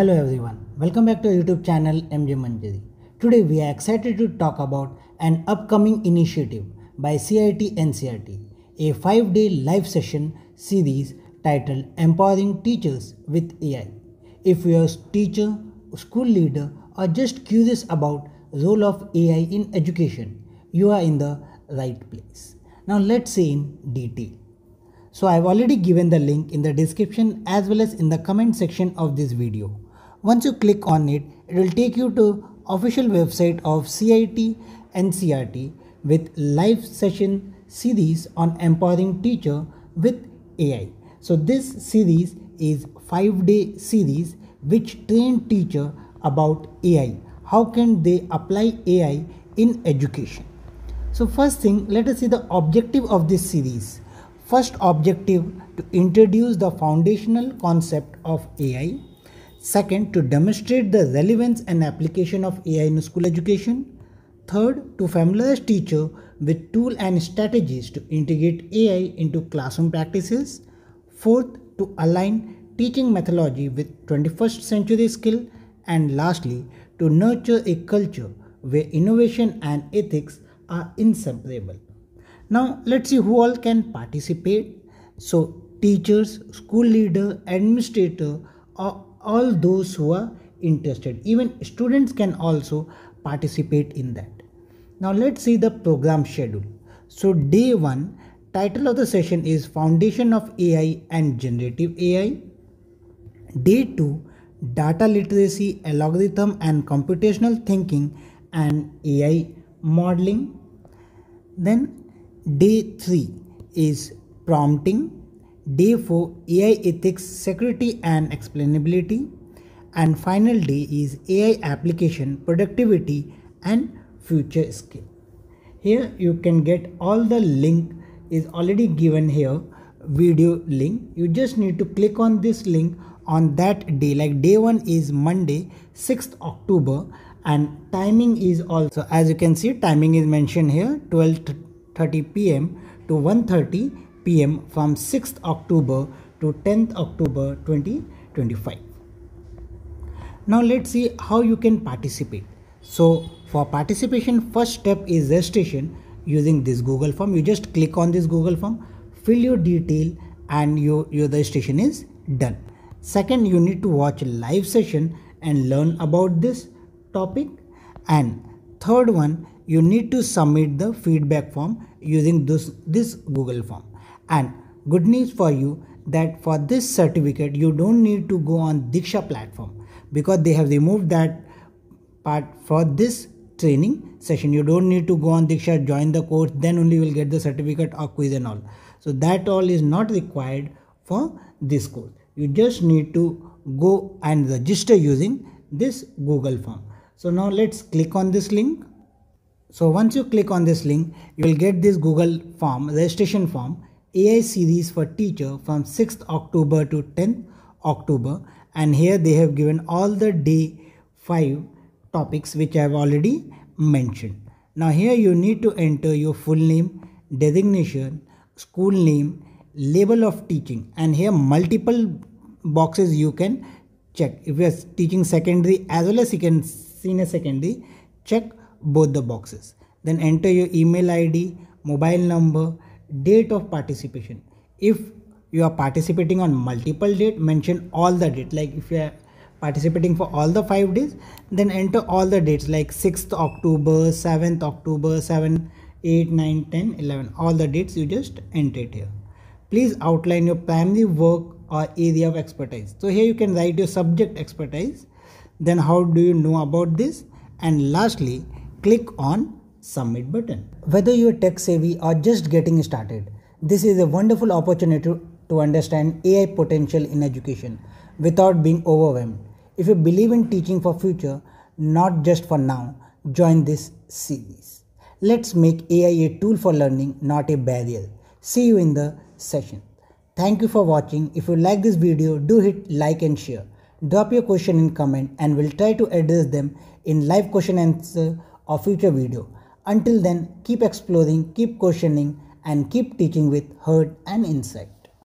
Hello everyone, welcome back to YouTube channel MJ Manjari. Today we are excited to talk about an upcoming initiative by CIET NCERT, a 5-day live session series titled Empowering Teachers with AI. If you are a teacher, school leader or just curious about role of AI in education, you are in the right place. Now let's see in detail. So I've already given the link in the description as well as in the comment section of this video. Once you click on it, it will take you to official website of CIET NCERT with live session series on empowering teacher with AI. So this series is 5 day series which train teacher about AI. How can they apply AI in education? So first thing, let us see the objective of this series. First objective to introduce the foundational concept of AI. Second, to demonstrate the relevance and application of AI in school education. Third, to familiarize teacher with tool and strategies to integrate AI into classroom practices. Fourth, to align teaching methodology with 21st century skill. And lastly, to nurture a culture where innovation and ethics are inseparable. Now let's see who all can participate. So teachers, school leader, administrator, or all those who are interested. Even students can also participate in that. Now let's see the program schedule. So day one, title of the session is Foundation of AI and Generative AI. Day two, data literacy, algorithm and computational thinking and AI modeling. Then Day 3 is prompting. Day 4 AI ethics, security and explainability. And final day is AI application, productivity and future skill. Here you can get all the link is already given here video link. You just need to click on this link on that day like day 1 is Monday 6th October and timing is also as you can see timing is mentioned here 12 30 pm to 1:30 pm from 6th October to 10th October 2025. Now let's see how you can participate. So for participation first step is registration using this Google form. You just click on this Google form, fill your detail and your, your registration is done. Second you need to watch live session and learn about this topic and third one you need to submit the feedback form using this, this Google form. And good news for you that for this certificate, you don't need to go on Diksha platform because they have removed that part for this training session. You don't need to go on Diksha, join the course, then only you will get the certificate or quiz and all. So that all is not required for this course. You just need to go and register using this Google form. So now let's click on this link so once you click on this link, you will get this Google form, registration form, AI series for teacher from 6th October to 10th October. And here they have given all the day 5 topics which I have already mentioned. Now here you need to enter your full name, designation, school name, label of teaching and here multiple boxes you can check. If you are teaching secondary as well as you can senior secondary, check both the boxes. Then enter your email ID, mobile number, date of participation. If you are participating on multiple date, mention all the date. Like if you are participating for all the five days, then enter all the dates like 6th October, 7th October, 7, 8, 9, 10, 11. All the dates you just enter it here. Please outline your primary work or area of expertise. So here you can write your subject expertise. Then how do you know about this? And lastly, click on submit button. Whether you're tech savvy or just getting started, this is a wonderful opportunity to understand AI potential in education without being overwhelmed. If you believe in teaching for future, not just for now, join this series. Let's make AI a tool for learning, not a barrier. See you in the session. Thank you for watching. If you like this video, do hit like and share. Drop your question in comment and we'll try to address them in live question answer or future video. Until then, keep exploring, keep questioning, and keep teaching with heart and insight.